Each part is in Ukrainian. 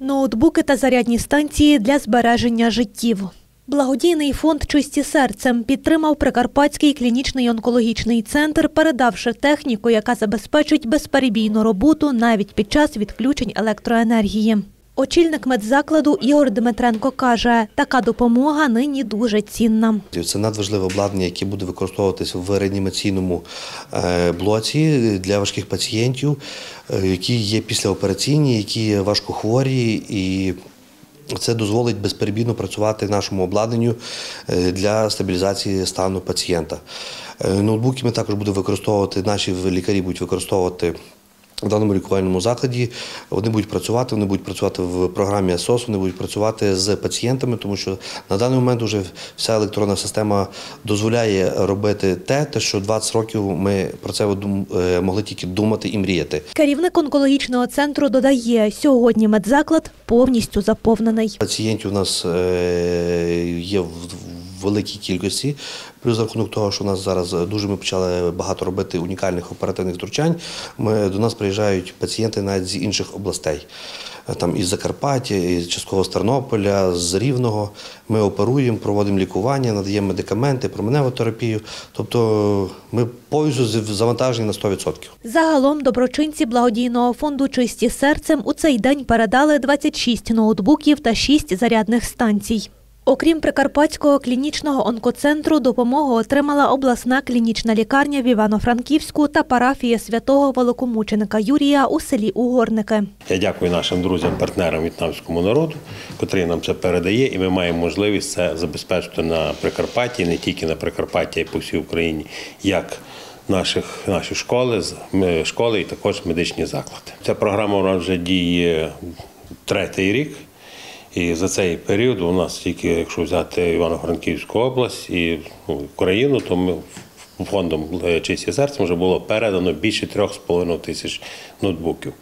Ноутбуки та зарядні станції для збереження життів. Благодійний фонд Чисті серцем підтримав Прикарпатський клінічний онкологічний центр, передавши техніку, яка забезпечить безперебійну роботу навіть під час відключень електроенергії. Очільник медзакладу Ігор Дмитренко каже, така допомога нині дуже цінна. Це надважливе обладнання, яке буде використовуватися в реанімаційному е, блоці для важких пацієнтів, е, які є післяопераційні, які є важкохворі і. Це дозволить безперебійно працювати нашому обладнанню е, для стабілізації стану пацієнта. Ноутбуки ми також будемо використовувати, наші лікарі будуть використовувати в даному лікувальному закладі. Вони будуть працювати, вони будуть працювати в програмі АСОС, вони будуть працювати з пацієнтами, тому що на даний момент вже вся електронна система дозволяє робити те, те, що 20 років ми про це е, могли тільки думати і мріяти. Керівник онкологічного центру додає, сьогодні медзаклад повністю заповнений. Пацієнтів у нас е, є в великій кількості. Плюс рахунок того, що у нас зараз дуже ми почали багато робити унікальних оперативних втручань. Ми до нас приїжджають пацієнти навіть з інших областей. Е, Там із Закарпаття, із частково з Тернополя, з Рівного. Ми оперуємо, проводимо лікування, надаємо медикаменти, променеву терапію. Тобто ми повністю завантажені на 100%. Загалом доброчинці благодійного фонду Чисті серцем у цей день передали 26 ноутбуків та 6 зарядних станцій. Окрім Прикарпатського клінічного онкоцентру, допомогу отримала обласна клінічна лікарня в Івано-Франківську та парафія святого великомученика Юрія у селі Угорники. Я дякую нашим друзям, партнерам в'єтнамському народу, котрий нам це передає, і ми маємо можливість це забезпечити на Прикарпатті, не тільки на Прикарпатті, а й по всій Україні, як наших, наші школи, школи і також медичні заклади. Ця програма вже діє третій рік. І за цей період у нас тільки, якщо взяти Івано-Франківську область і ну, Україну, то ми фондом «Чисті серцем вже було передано більше 3,5 тисяч ноутбуків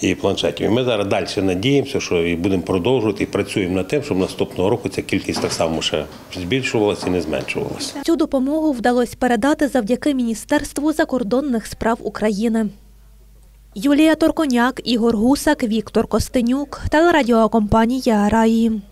і планшетів. І ми зараз далі надіємося, що і будемо продовжувати і працюємо над тим, щоб наступного року ця кількість так само ще збільшувалася і не зменшувалася. Цю допомогу вдалося передати завдяки Міністерству закордонних справ України. Юлія Торконяк, Ігор Гусак, Віктор Костенюк, телерадіокомпанія Раї.